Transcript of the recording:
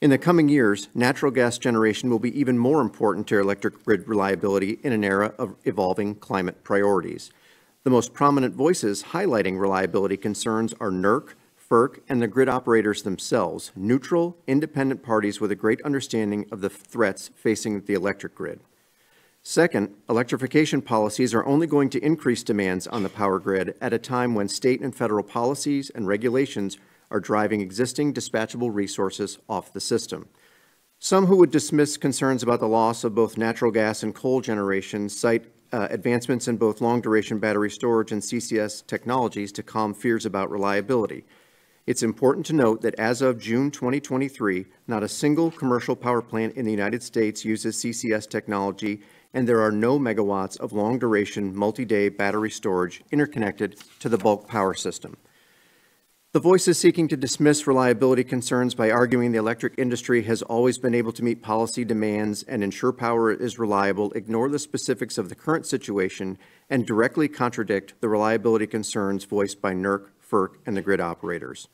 In the coming years, natural gas generation will be even more important to electric grid reliability in an era of evolving climate priorities. The most prominent voices highlighting reliability concerns are NERC, FERC, and the grid operators themselves, neutral, independent parties with a great understanding of the threats facing the electric grid. Second, electrification policies are only going to increase demands on the power grid at a time when state and federal policies and regulations are driving existing dispatchable resources off the system. Some who would dismiss concerns about the loss of both natural gas and coal generation cite uh, advancements in both long-duration battery storage and CCS technologies to calm fears about reliability. It's important to note that as of June 2023, not a single commercial power plant in the United States uses CCS technology, and there are no megawatts of long-duration, multi-day battery storage interconnected to the bulk power system. The voices seeking to dismiss reliability concerns by arguing the electric industry has always been able to meet policy demands and ensure power is reliable ignore the specifics of the current situation and directly contradict the reliability concerns voiced by NERC, FERC, and the grid operators.